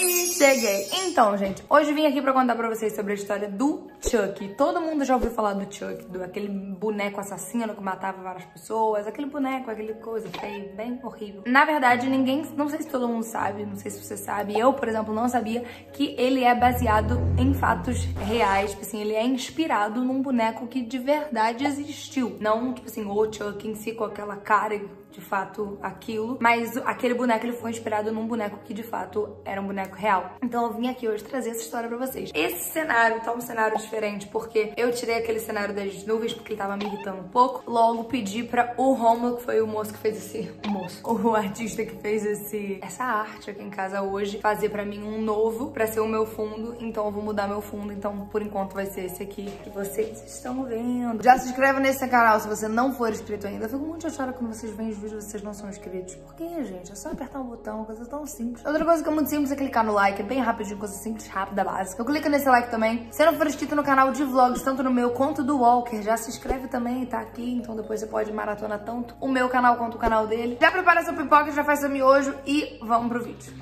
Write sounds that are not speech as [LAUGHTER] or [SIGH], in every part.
Oi, cheguei! Então, gente, hoje vim aqui pra contar pra vocês sobre a história do Chuck. Todo mundo já ouviu falar do Chuck, do aquele boneco assassino que matava várias pessoas, aquele boneco, aquele coisa feio, bem horrível. Na verdade, ninguém, não sei se todo mundo sabe, não sei se você sabe, eu, por exemplo, não sabia que ele é baseado em fatos reais, tipo assim, ele é inspirado num boneco que de verdade existiu. Não, tipo assim, o Chuck em si com aquela cara de fato aquilo, mas aquele boneco ele foi inspirado num boneco que de fato era um boneco real. Então eu vim aqui hoje trazer essa história pra vocês. Esse cenário tá um cenário diferente porque eu tirei aquele cenário das nuvens porque ele tava me irritando um pouco. Logo pedi pra o Romulo, que foi o moço que fez esse... O moço. [LAUGHS] O artista que fez esse essa arte aqui em casa hoje, fazer pra mim um novo pra ser o meu fundo. Então eu vou mudar meu fundo. Então por enquanto vai ser esse aqui que vocês estão vendo. Já se inscreve nesse canal se você não for inscrito ainda. Eu fico muito chateada quando vocês veem os vídeos vocês não são inscritos. Por quê, gente? É só apertar um botão, coisa tão simples. Outra coisa que é muito simples é clicar no like, é bem rapidinho, coisa simples, rápida, básica. Eu clico nesse like também. Se não for inscrito no canal de vlogs, tanto no meu quanto do Walker, já se inscreve também, tá aqui. Então depois você pode maratonar tanto o meu canal quanto o canal dele. Já prepara seu pipoca, já faz seu miojo e vamos pro vídeo.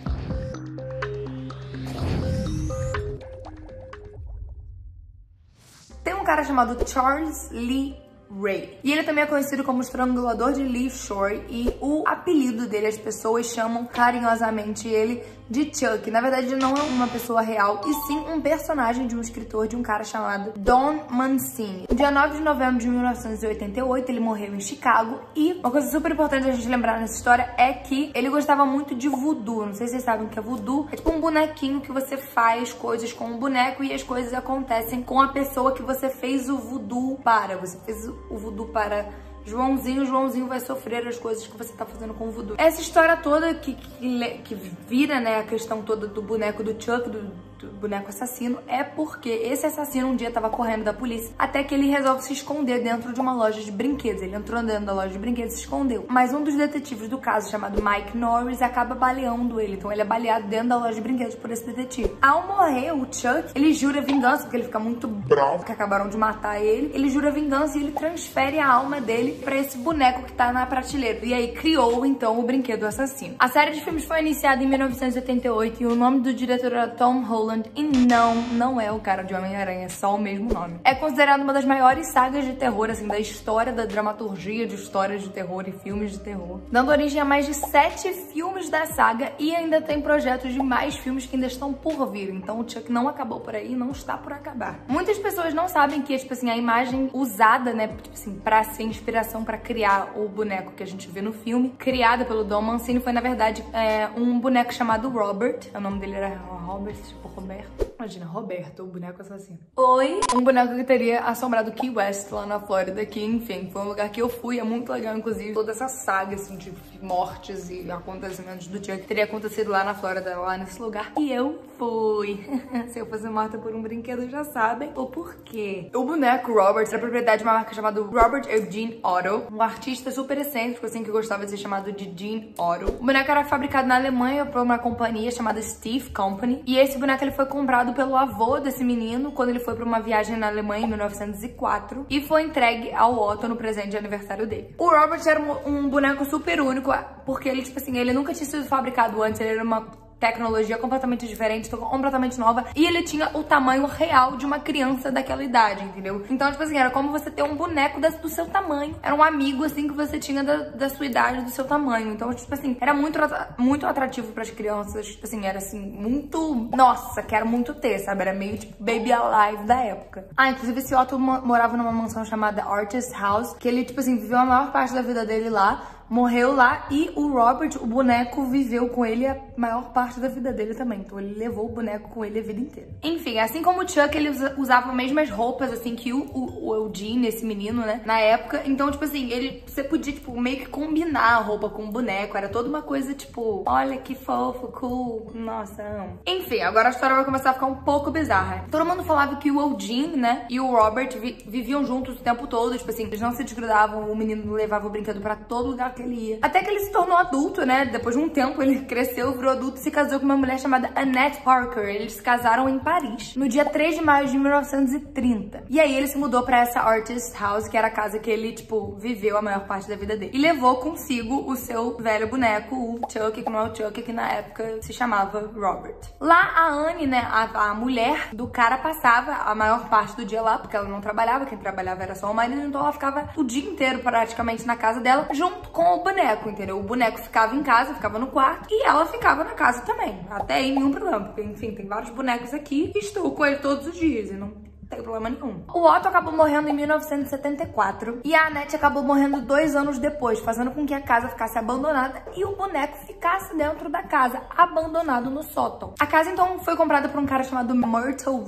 Tem um cara chamado Charles Lee Ray. E ele também é conhecido como estrangulador de Lee Shore e o apelido dele as pessoas chamam carinhosamente ele de Chuck. Na verdade, não é uma pessoa real, e sim um personagem de um escritor de um cara chamado Don Mancini. Dia 9 de novembro de 1988, ele morreu em Chicago. E uma coisa super importante a gente lembrar nessa história é que ele gostava muito de voodoo. Não sei se vocês sabem o que é voodoo. É tipo um bonequinho que você faz coisas com o boneco e as coisas acontecem com a pessoa que você fez o voodoo para. Você fez o voodoo para Joãozinho, Joãozinho vai sofrer as coisas que você tá fazendo com o voodoo. Essa história toda que, que, que vira, né, a questão toda do boneco do Chuck, do, do, boneco assassino, é porque esse assassino um dia tava correndo da polícia, até que ele resolve se esconder dentro de uma loja de brinquedos. Ele entrou dentro da loja de brinquedos e se escondeu. Mas um dos detetives do caso, chamado Mike Norris, acaba baleando ele. Então ele é baleado dentro da loja de brinquedos por esse detetive. Ao morrer, o Chuck, ele jura vingança, porque ele fica muito bravo, que acabaram de matar ele. Ele jura vingança e ele transfere a alma dele para esse boneco que tá na prateleira. E aí criou, então, o brinquedo assassino. A série de filmes foi iniciada em 1988 e o nome do diretor era Tom Holland. E não, não é o cara de Homem-Aranha, é só o mesmo nome. É considerado uma das maiores sagas de terror, assim, da história da dramaturgia de histórias de terror e filmes de terror. Dando origem a mais de sete filmes da saga e ainda tem projetos de mais filmes que ainda estão por vir. Então o Chuck não acabou por aí não está por acabar. Muitas pessoas não sabem que, tipo assim, a imagem usada, né, tipo assim, pra ser inspiração inspiração para criar o boneco que a gente vê no filme, criada pelo Don Mancini, foi na verdade é, um boneco chamado Robert. O nome dele era Robert, tipo Roberto. Imagina, Roberto, o boneco assassino. Oi! Um boneco que teria assombrado Key West lá na Flórida, que enfim, foi um lugar que eu fui, é muito legal, inclusive, toda essa saga, assim, de mortes e acontecimentos do dia que teria acontecido lá na Flórida, lá nesse lugar. E eu fui. [LAUGHS] Se eu fosse morta por um brinquedo, já sabem o porquê. O boneco Robert era propriedade de uma marca chamada Robert Eugene Otto, um artista super excêntrico, assim, que gostava de ser chamado de Gene Otto. O boneco era fabricado na Alemanha por uma companhia chamada Steve Company. E esse boneco ele foi comprado pelo avô desse menino quando ele foi para uma viagem na Alemanha em 1904 e foi entregue ao Otto no presente de aniversário dele. O Robert era um, um boneco super único, porque ele, tipo assim, ele nunca tinha sido fabricado antes, ele era uma tecnologia completamente diferente, completamente nova. E ele tinha o tamanho real de uma criança daquela idade, entendeu? Então, tipo assim, era como você ter um boneco da, do seu tamanho. Era um amigo, assim, que você tinha da, da sua idade, do seu tamanho. Então, tipo assim, era muito, muito atrativo pras crianças. Tipo assim, era assim, muito... Nossa, quero muito ter, sabe? Era meio tipo Baby Alive da época. Ah, inclusive esse Otto morava numa mansão chamada Artist House, que ele, tipo assim, viveu a maior parte da vida dele lá morreu lá e o Robert, o boneco, viveu com ele a maior parte da vida dele também. Então ele levou o boneco com ele a vida inteira. Enfim, assim como o Chuck, ele usava as mesmas roupas, assim, que o, o, o Eugene, esse menino, né, na época. Então, tipo assim, ele, você podia, tipo, meio que combinar a roupa com o boneco. Era toda uma coisa, tipo, olha que fofo, cool, nossa, amo. Enfim, agora a história vai começar a ficar um pouco bizarra. Todo mundo falava que o Eugene, né, e o Robert vi viviam juntos o tempo todo, tipo assim, eles não se desgrudavam, o menino levava o brinquedo pra todo lugar que ele ia. Até que ele se tornou adulto, né? Depois de um tempo, ele [LAUGHS] cresceu, virou adulto e se casou com uma mulher chamada Annette Parker. Eles se casaram em Paris, no dia 3 de maio de 1930. E aí ele se mudou pra essa Artist House, que era a casa que ele, tipo, viveu a maior parte da vida dele. E levou consigo o seu velho boneco, o Chuck, que não é o Chuck, que na época se chamava Robert. Lá a Anne, né, a, a mulher do cara passava a maior parte do dia lá, porque ela não trabalhava, quem trabalhava era só o marido, então ela ficava o dia inteiro praticamente na casa dela, junto com o boneco, entendeu? O boneco ficava em casa, ficava no quarto, e ela ficava na casa também. Até aí nenhum problema, porque enfim, tem vários bonecos aqui e estou com ele todos os dias, e não não tem problema nenhum. O Otto acabou morrendo em 1974 e a Annette acabou morrendo dois anos depois, fazendo com que a casa ficasse abandonada e o boneco ficasse dentro da casa, abandonado no sótão. A casa então foi comprada por um cara chamado Myrtle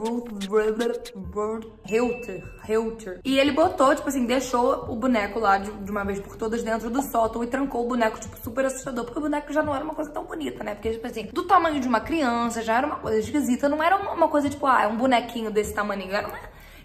Hilter. Hilter. E ele botou, tipo assim, deixou o boneco lá de, de, uma vez por todas dentro do sótão e trancou o boneco, tipo, super assustador, porque o boneco já não era uma coisa tão bonita, né? Porque, tipo assim, do tamanho de uma criança, já era uma coisa esquisita, não era uma, coisa tipo, ah, é um bonequinho desse tamanho, era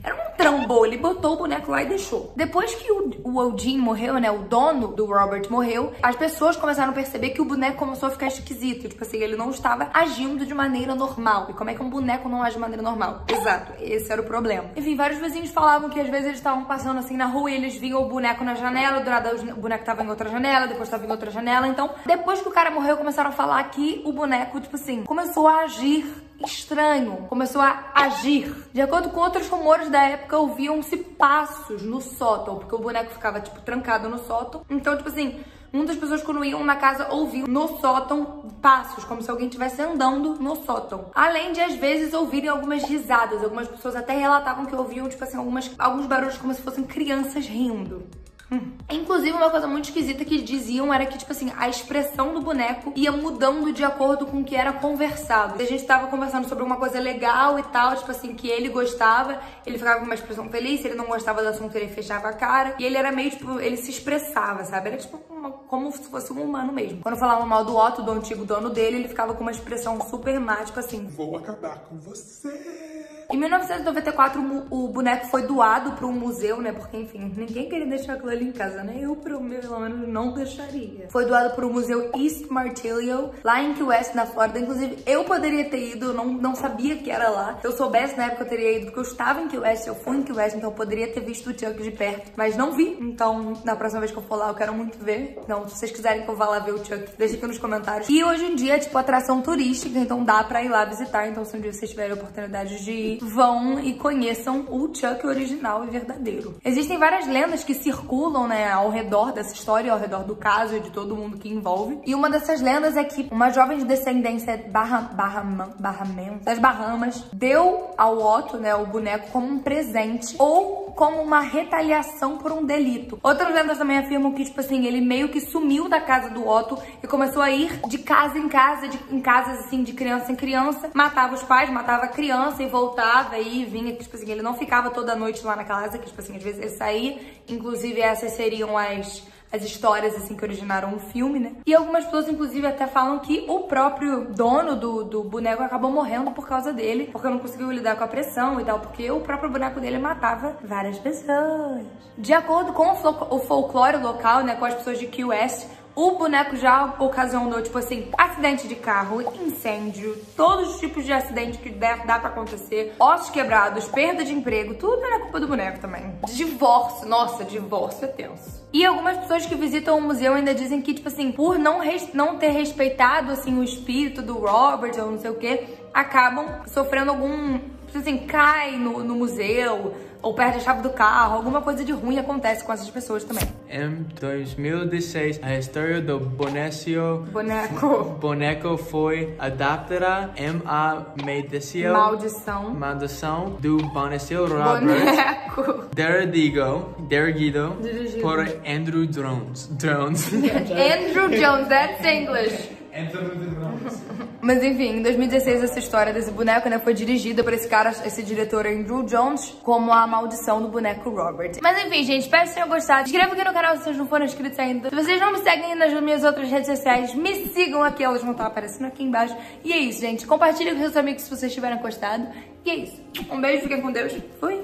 era um trambolho, ele botou o boneco lá e deixou. Depois que o, o Eugene morreu, né, o dono do Robert morreu, as pessoas começaram a perceber que o boneco começou a ficar esquisito. Tipo assim, ele não estava agindo de maneira normal. E como é que um boneco não age de maneira normal? Exato, esse era o problema. Enfim, vários vizinhos falavam que às vezes eles estavam passando assim na rua e eles viam o boneco na janela, do nada o boneco tava em outra janela, depois tava em outra janela. Então, depois que o cara morreu, começaram a falar que o boneco, tipo assim, começou a agir estranho, começou a agir. De acordo com outros rumores da época, ouviam-se passos no sótão, porque o boneco ficava, tipo, trancado no sótão. Então, tipo assim, muitas pessoas quando iam na casa ouviam no sótão passos, como se alguém estivesse andando no sótão. Além de, às vezes, ouvirem algumas risadas. Algumas pessoas até relatavam que ouviam, tipo assim, algumas, alguns barulhos como se fossem crianças rindo. Inclusive, uma coisa muito esquisita que diziam era que, tipo assim, a expressão do boneco ia mudando de acordo com o que era conversado. Se a gente tava conversando sobre uma coisa legal e tal, tipo assim, que ele gostava, ele ficava com uma expressão feliz, se ele não gostava do assunto, ele fechava a cara. E ele era meio, tipo, ele se expressava, sabe? Era tipo uma, como se fosse um humano mesmo. Quando falava mal do Otto, do antigo dono dele, ele ficava com uma expressão super mágica assim. Vou acabar com você. Em 1994, o boneco foi doado para um museu, né? Porque, enfim, ninguém queria deixar aquilo ali em casa, né? Eu, pelo menos, não deixaria. Foi doado para o Museu East Martello, lá em Key West, na Flórida. Inclusive, eu poderia ter ido, não, não sabia que era lá. Se eu soubesse na época, eu teria ido, porque eu estava em Key West, eu fui em Key West, então eu poderia ter visto o Chuck de perto. Mas não vi, então na próxima vez que eu for lá, eu quero muito ver. Então, se vocês quiserem que eu vá lá ver o Chuck, deixa aqui nos comentários. E hoje em dia é, tipo, atração turística, então dá pra ir lá visitar. Então, se um dia vocês tiverem oportunidade de ir, vão e conheçam o Chuck original e verdadeiro. Existem várias lendas que circulam, né, ao redor dessa história, ao redor do caso e de todo mundo que envolve. E uma dessas lendas é que uma jovem de descendência barra, barra, barra, das Bahamas deu ao Otto, né, o boneco como um presente ou como uma retaliação por um delito. Outras lendas também afirmam que, tipo assim, ele meio que sumiu da casa do Otto e começou a ir de casa em casa, de, em casas assim, de criança em criança, matava os pais, matava a criança e voltava e vinha, tipo assim, ele não ficava toda noite lá na casa, que, tipo assim, às vezes ele saía, inclusive essas seriam as as histórias, assim, que originaram o filme, né? E algumas pessoas, inclusive, até falam que o próprio dono do, do boneco acabou morrendo por causa dele, porque não conseguiu lidar com a pressão e tal, porque o próprio boneco dele matava várias pessoas. De acordo com o, folclore local, né, com as pessoas de Key West, o boneco já ocasionou, tipo assim, acidente de carro, incêndio, todos os tipos de acidente que dá, dá pra acontecer, ossos quebrados, perda de emprego, tudo é culpa do boneco também. Divórcio, nossa, divórcio é tenso. E algumas pessoas que visitam o museu ainda dizem que, tipo assim, por não, não ter respeitado, assim, o espírito do Robert ou não sei o que, acabam sofrendo algum, tipo assim, cai no, no museu, ou perde a chave do carro, alguma coisa de ruim acontece com essas pessoas também. Em 2016, a história do boneco, boneco, boneco foi adaptada em a maldição, maldição, maldição do boneco Robert boneco. Dirigido, dirigido por Andrew Jones. Jones. [LAUGHS] Andrew Jones, that's English. Mas enfim, em 2016 essa história desse boneco, né, foi dirigida por esse cara, esse diretor Andrew Jones, como a maldição do boneco Robert. Mas enfim, gente, espero que tenham gostado. Inscreva aqui no canal se vocês não forem inscritos ainda. Se vocês não me seguem nas minhas outras redes sociais, me sigam aqui, elas vão estar aparecendo aqui embaixo. E é isso, gente. Compartilhe com seus amigos se vocês tiverem gostado. E é isso. Um beijo, fiquem com Deus. Fui!